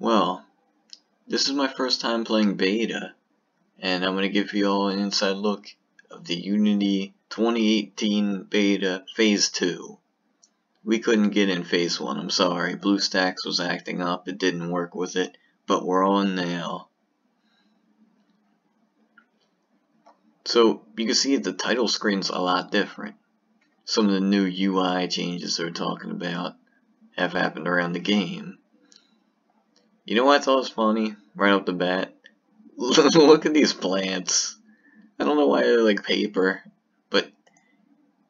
Well, this is my first time playing beta, and I'm going to give you all an inside look of the Unity 2018 beta phase 2. We couldn't get in phase 1, I'm sorry. BlueStacks was acting up, it didn't work with it, but we're on now. So, you can see the title screen's a lot different. Some of the new UI changes they're talking about have happened around the game. You know what I thought was funny? Right off the bat? Look at these plants. I don't know why they're like paper, but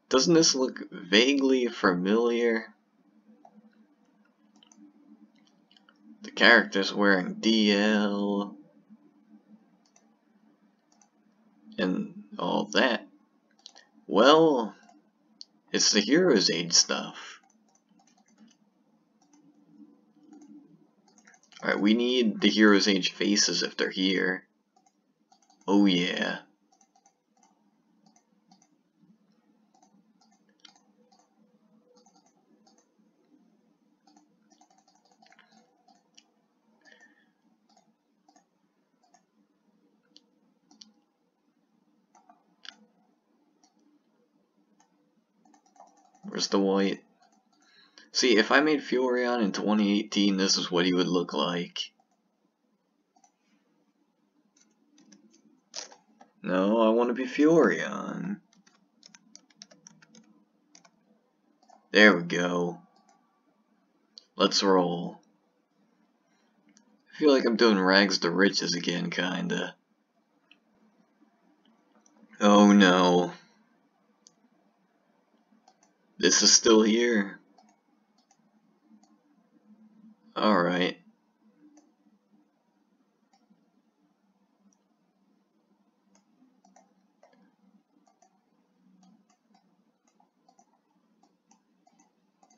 doesn't this look vaguely familiar? The character's wearing DL and all that. Well, it's the Heroes Age stuff. Alright, we need the Heroes Age faces if they're here. Oh yeah. Where's the white? See, if I made Furyion in 2018, this is what he would look like. No, I want to be Furyion. There we go. Let's roll. I feel like I'm doing rags to riches again, kinda. Oh no. This is still here. Alright.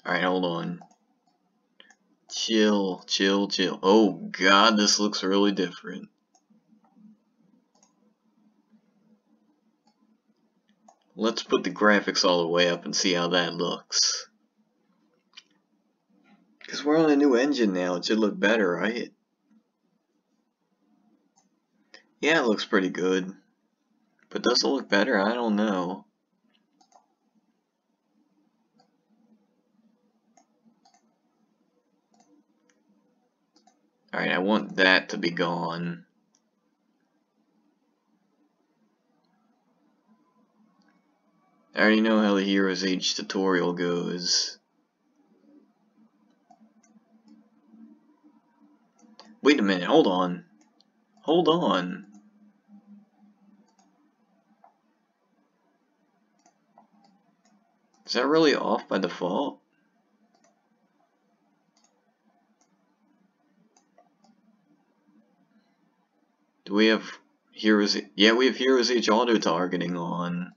Alright, hold on. Chill, chill, chill. Oh god, this looks really different. Let's put the graphics all the way up and see how that looks. Because we're on a new engine now, it should look better, right? Yeah, it looks pretty good. But does it look better? I don't know. Alright, I want that to be gone. I already know how the Heroes Age tutorial goes. Wait a minute, hold on. Hold on. Is that really off by default? Do we have Heroes... Yeah, we have Heroes Age auto-targeting on.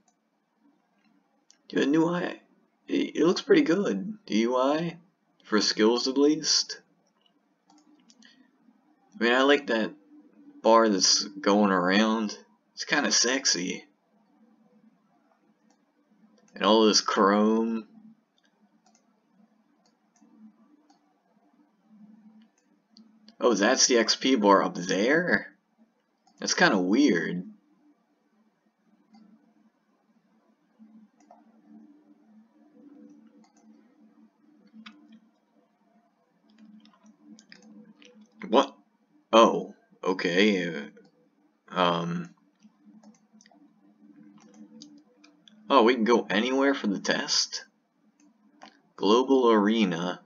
Do a new UI... It looks pretty good. The UI? For skills at least? I mean, I like that bar that's going around. It's kind of sexy. And all this chrome. Oh, that's the XP bar up there? That's kind of weird. What? Oh, okay. Um. Oh, we can go anywhere for the test? Global Arena.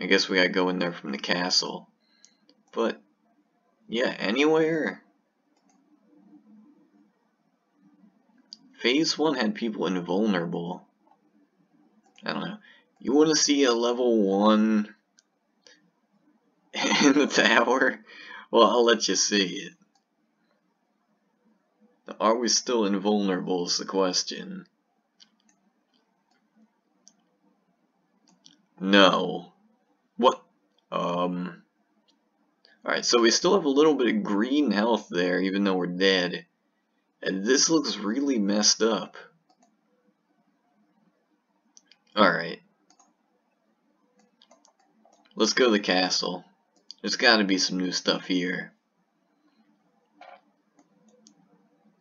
I guess we gotta go in there from the castle. But, yeah, anywhere. Phase 1 had people invulnerable. I don't know. You want to see a level 1 in the tower? Well, I'll let you see it. Are we still invulnerable is the question. No. What? Um... Alright, so we still have a little bit of green health there, even though we're dead. And this looks really messed up. Alright. let's go to the castle. There's gotta be some new stuff here.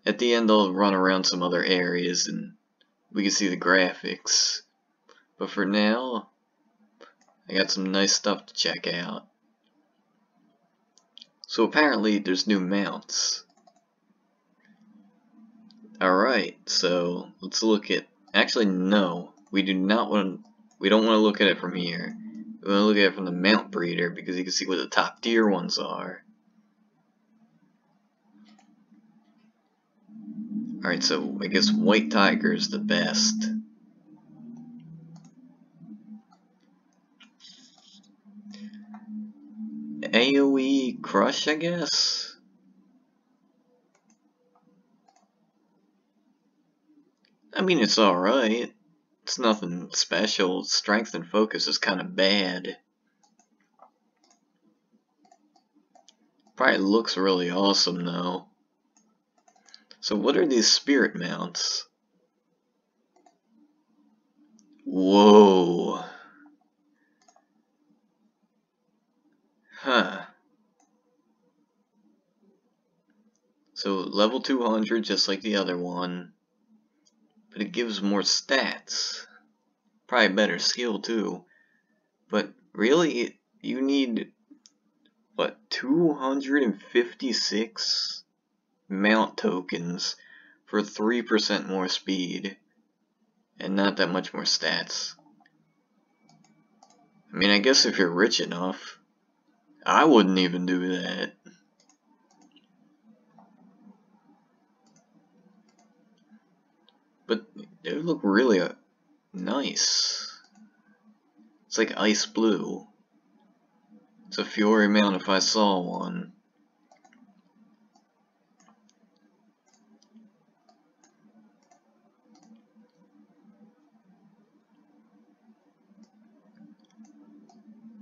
At the end I'll run around some other areas and we can see the graphics. But for now, I got some nice stuff to check out. So apparently there's new mounts. Alright, so let's look at actually no, we do not want we don't want to look at it from here. We want to look at it from the mount breeder because you can see what the top tier ones are. Alright, so I guess White Tiger is the best. AoE Crush, I guess? I mean, it's alright. It's nothing special. Strength and focus is kind of bad. Probably looks really awesome, though. So what are these spirit mounts? Whoa. Huh. So level 200 just like the other one. But it gives more stats. Probably better skill too. But really, you need, what, 256 mount tokens for 3% more speed. And not that much more stats. I mean, I guess if you're rich enough, I wouldn't even do that. But would look really uh, nice. It's like ice blue. It's a Fury mount if I saw one.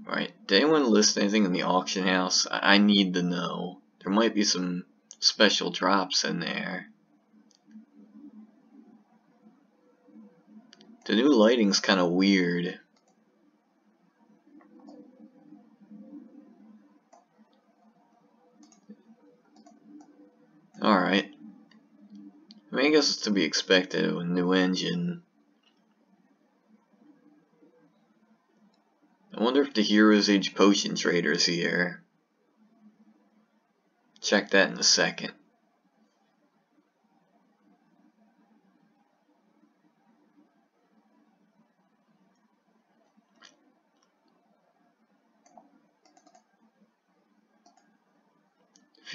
Right. Did anyone list anything in the auction house? I, I need to know. There might be some special drops in there. The new lighting's kind of weird. Alright. I mean, I guess it's to be expected with new engine. I wonder if the Heroes Age Potion Trader's here. Check that in a second.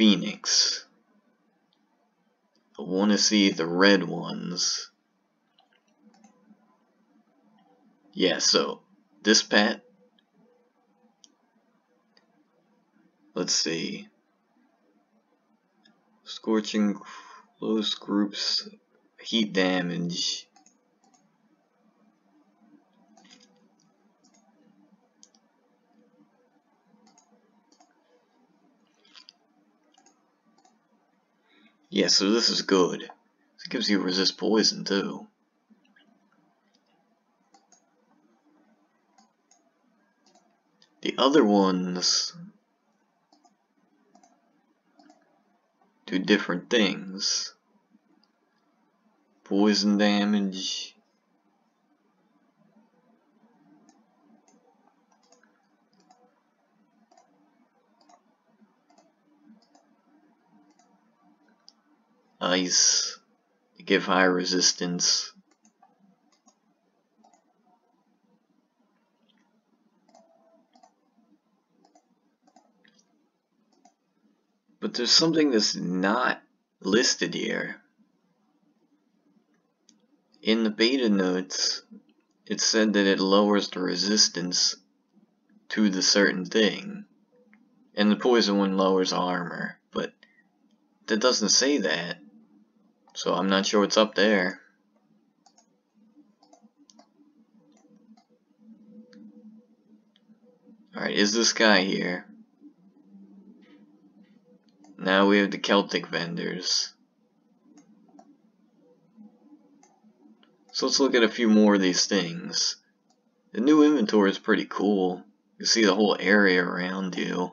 Phoenix. I want to see the red ones. Yeah, so this pet let's see. Scorching close groups, heat damage. Yeah, so this is good. It gives you resist poison too. The other ones do different things. Poison damage. Ice. Give high resistance. But there's something that's not listed here. In the beta notes, it said that it lowers the resistance to the certain thing. And the poison one lowers armor, but that doesn't say that. So I'm not sure what's up there. Alright, is this guy here? Now we have the Celtic vendors. So let's look at a few more of these things. The new inventory is pretty cool. You see the whole area around you.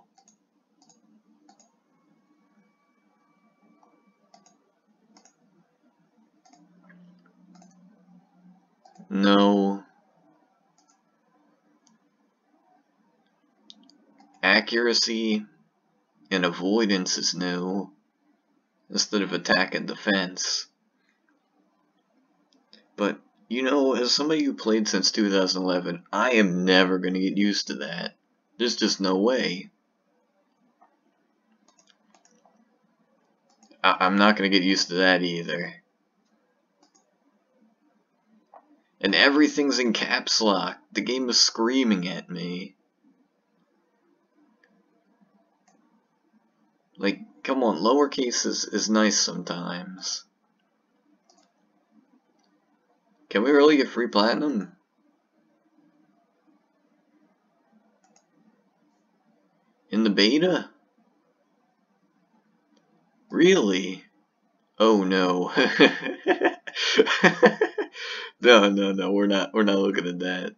No. Accuracy and avoidance is new instead of attack and defense. But, you know, as somebody who played since 2011, I am never going to get used to that. There's just no way. I I'm not going to get used to that either. And everything's in caps lock. The game is screaming at me. Like, come on, lowercase is, is nice sometimes. Can we really get free platinum? In the beta? Really? Oh no. no, no, no, we're not we're not looking at that.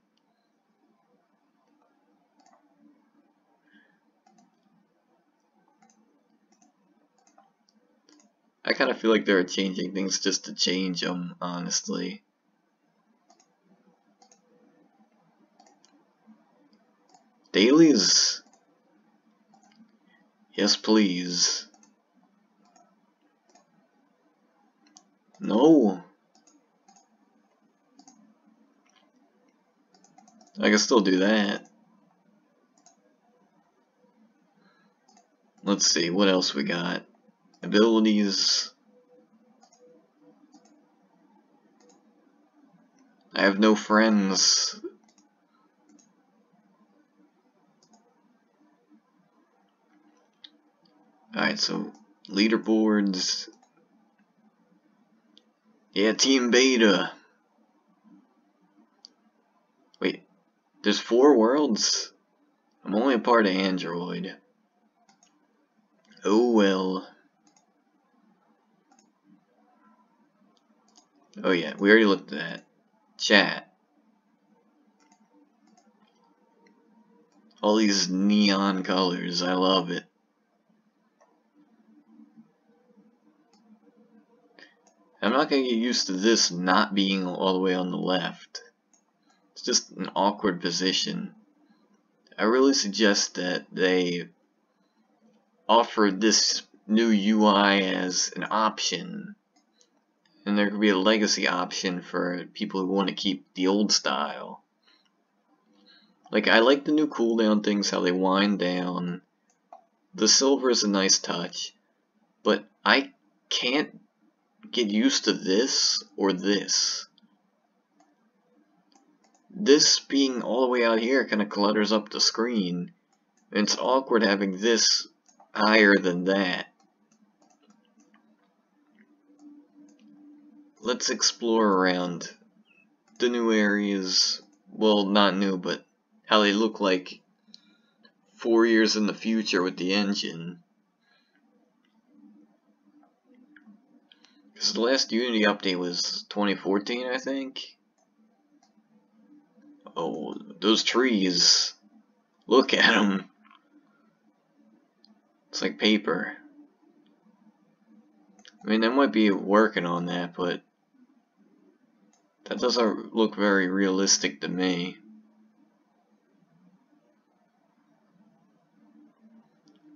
I kind of feel like they're changing things just to change them, honestly. Dailies? Yes, please. No. I can still do that. Let's see, what else we got? Abilities. I have no friends. Alright, so leaderboards. Yeah, Team Beta. Wait, there's four worlds? I'm only a part of Android. Oh well. Oh yeah, we already looked at that. Chat. All these neon colors, I love it. Not going to get used to this not being all the way on the left. It's just an awkward position. I really suggest that they offer this new UI as an option. And there could be a legacy option for people who want to keep the old style. Like, I like the new cooldown things, how they wind down. The silver is a nice touch. But I can't get used to this or this. This being all the way out here kind of clutters up the screen. It's awkward having this higher than that. Let's explore around the new areas. Well, not new, but how they look like four years in the future with the engine. Because the last Unity update was 2014, I think. Oh, those trees. Look at them. It's like paper. I mean, they might be working on that, but that doesn't look very realistic to me.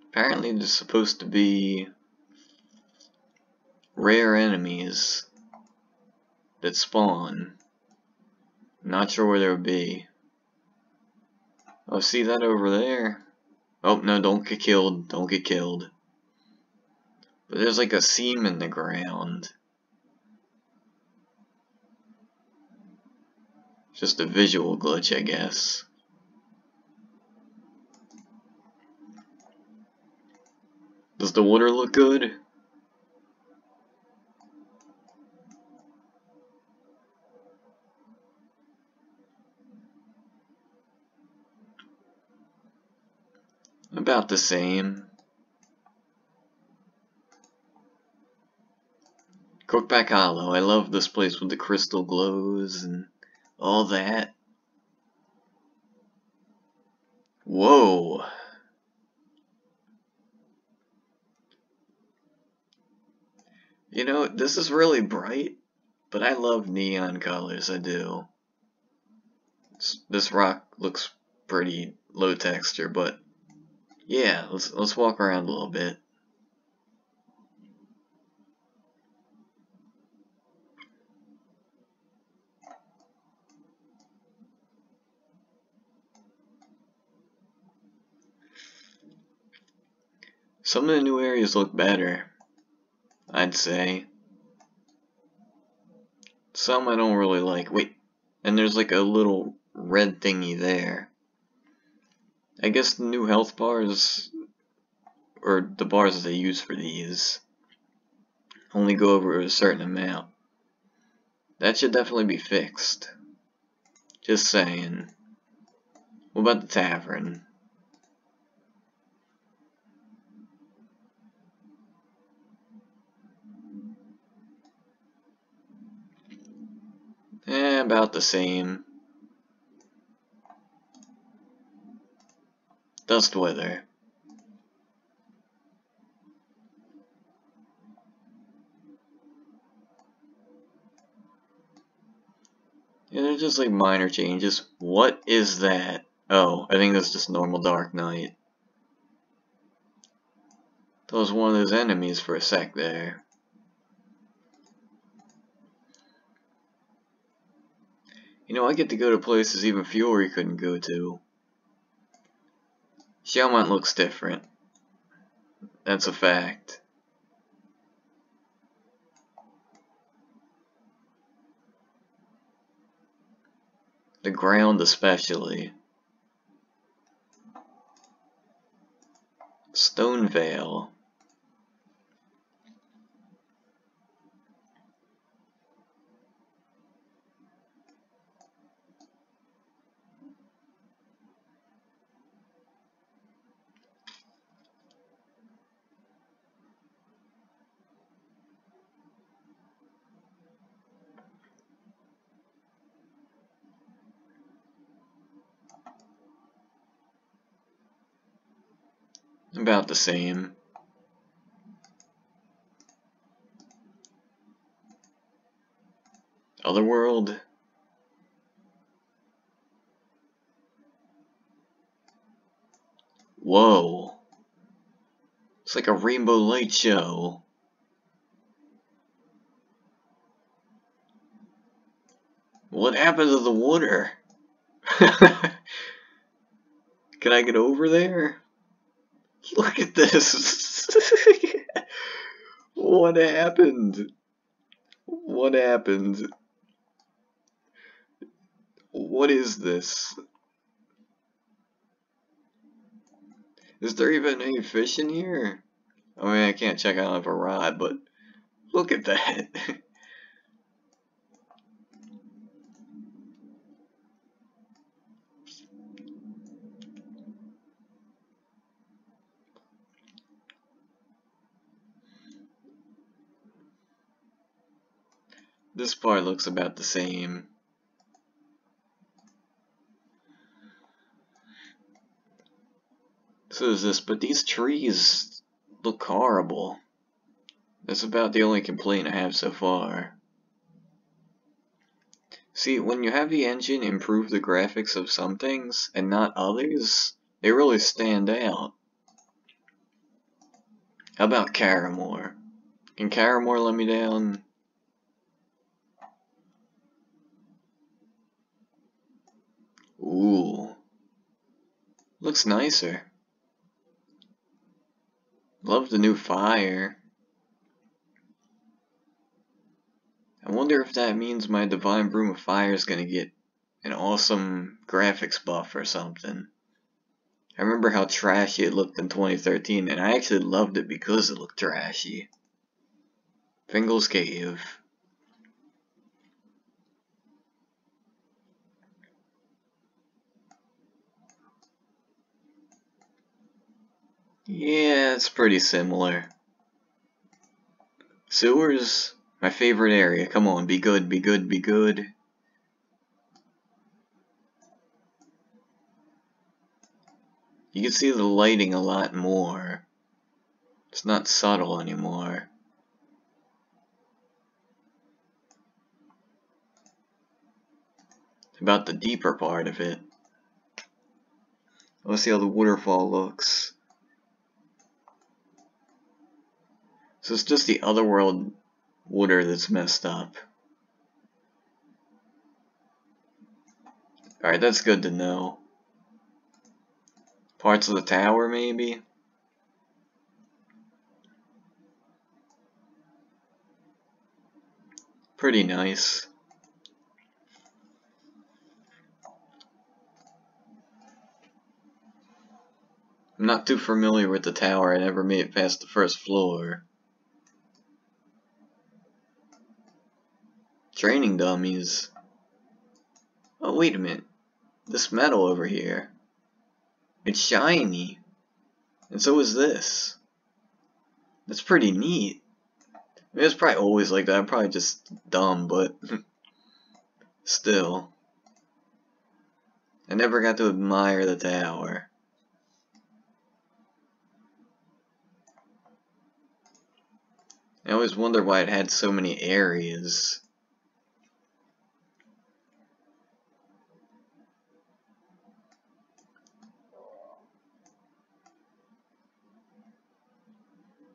Apparently, there's supposed to be rare enemies that spawn. Not sure where they would be. Oh, see that over there? Oh, no, don't get killed. Don't get killed. But there's like a seam in the ground. Just a visual glitch, I guess. Does the water look good? About the same. Crookback Hollow. I love this place with the crystal glows and all that. Whoa. You know, this is really bright, but I love neon colors, I do. This rock looks pretty low texture, but yeah, let's let's walk around a little bit. Some of the new areas look better, I'd say. Some I don't really like. Wait, and there's like a little red thingy there. I guess the new health bars, or the bars they use for these, only go over a certain amount. That should definitely be fixed. Just saying. What about the tavern? Eh, about the same. Dust weather. Yeah, they're just like minor changes. What is that? Oh, I think that's just normal Dark Knight. That was one of those enemies for a sec there. You know, I get to go to places even Fury couldn't go to. Xiaomont looks different. That's a fact. The ground especially. Stonevale. About the same. Otherworld? Whoa. It's like a rainbow light show. What happened to the water? Can I get over there? Look at this. what happened? What happened? What is this? Is there even any fish in here? I mean, I can't check out of a rod, but look at that. This part looks about the same. So is this, but these trees look horrible. That's about the only complaint I have so far. See, when you have the engine improve the graphics of some things and not others, they really stand out. How about Karamore? Can Karamore let me down? Ooh. Looks nicer. Love the new fire. I wonder if that means my Divine Broom of Fire is gonna get an awesome graphics buff or something. I remember how trashy it looked in 2013, and I actually loved it because it looked trashy. Fingal's Cave. Yeah, it's pretty similar. Sewers, my favorite area. Come on, be good, be good, be good. You can see the lighting a lot more. It's not subtle anymore. About the deeper part of it. Let's see how the waterfall looks. So it's just the otherworld water that's messed up. Alright, that's good to know. Parts of the tower, maybe? Pretty nice. I'm not too familiar with the tower, I never made it past the first floor. Training dummies. Oh, wait a minute. This metal over here. It's shiny. And so is this. That's pretty neat. I mean, it's probably always like that. I'm probably just dumb, but still. I never got to admire the tower. I always wonder why it had so many areas.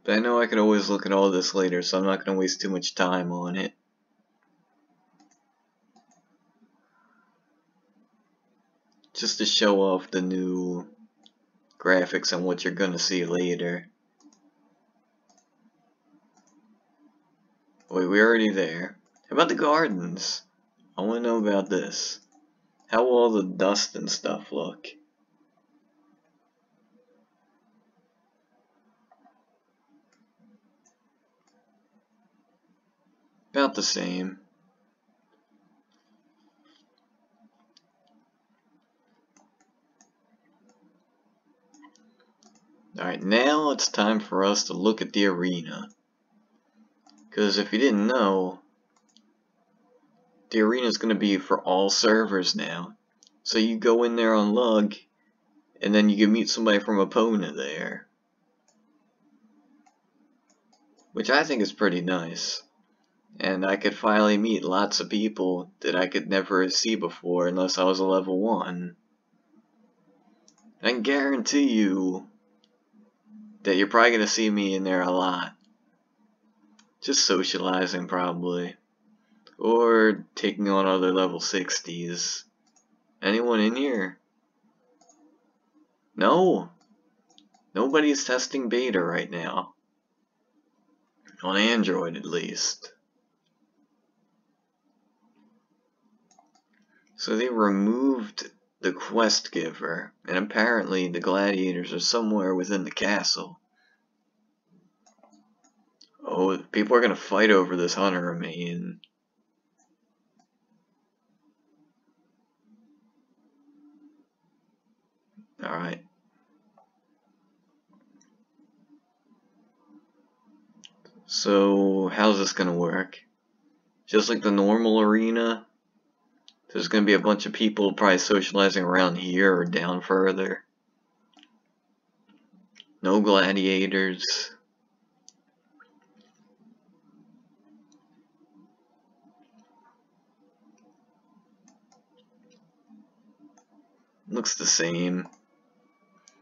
But I know I could always look at all this later, so I'm not going to waste too much time on it. Just to show off the new graphics and what you're going to see later. Wait, we're already there. How about the gardens? I want to know about this. How will all the dust and stuff look? About the same. Alright, now it's time for us to look at the arena. Because if you didn't know, the arena is going to be for all servers now. So you go in there on lug, and then you can meet somebody from Epona there. Which I think is pretty nice and I could finally meet lots of people that I could never see before unless I was a level 1. I can guarantee you that you're probably going to see me in there a lot. Just socializing probably. Or taking on other level 60s. Anyone in here? No! Nobody's testing beta right now. On Android at least. So they removed the quest giver, and apparently the gladiators are somewhere within the castle. Oh, people are gonna fight over this hunter remain. Alright. So, how's this gonna work? Just like the normal arena, there's going to be a bunch of people probably socializing around here or down further. No gladiators. Looks the same.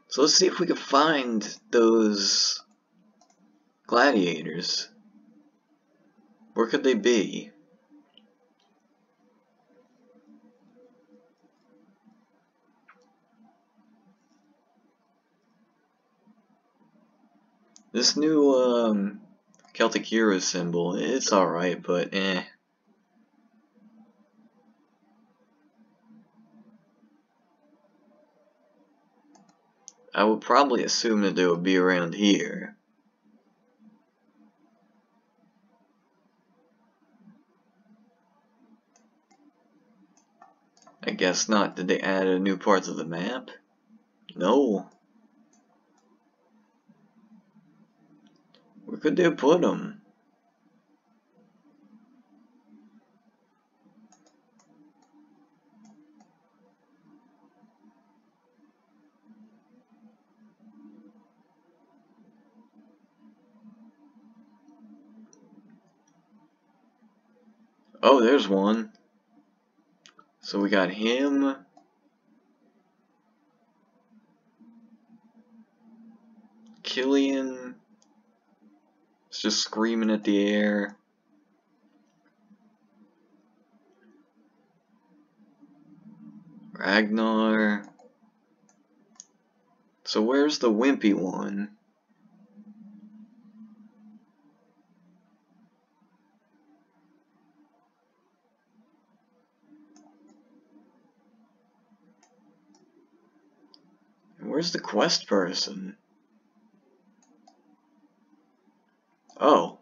So let's see if we can find those gladiators. Where could they be? This new um, Celtic Hero symbol, it's alright, but eh. I would probably assume that they would be around here. I guess not. Did they add a new part of the map? No. Where could they put him? Oh, there's one. So we got him. It's just screaming at the air. Ragnar. So where's the wimpy one? where's the quest person? Oh.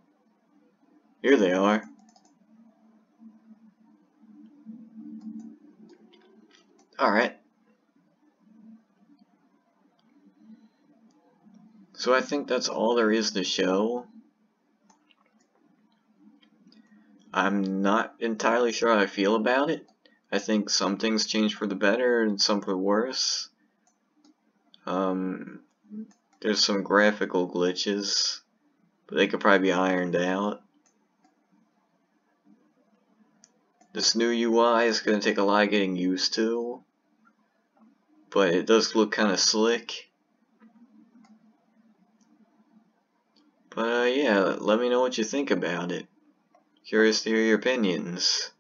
Here they are. Alright. So I think that's all there is to show. I'm not entirely sure how I feel about it. I think some things change for the better and some for the worse. Um, there's some graphical glitches, but they could probably be ironed out. This new UI is going to take a lot of getting used to, but it does look kind of slick. But uh, yeah, let me know what you think about it. Curious to hear your opinions.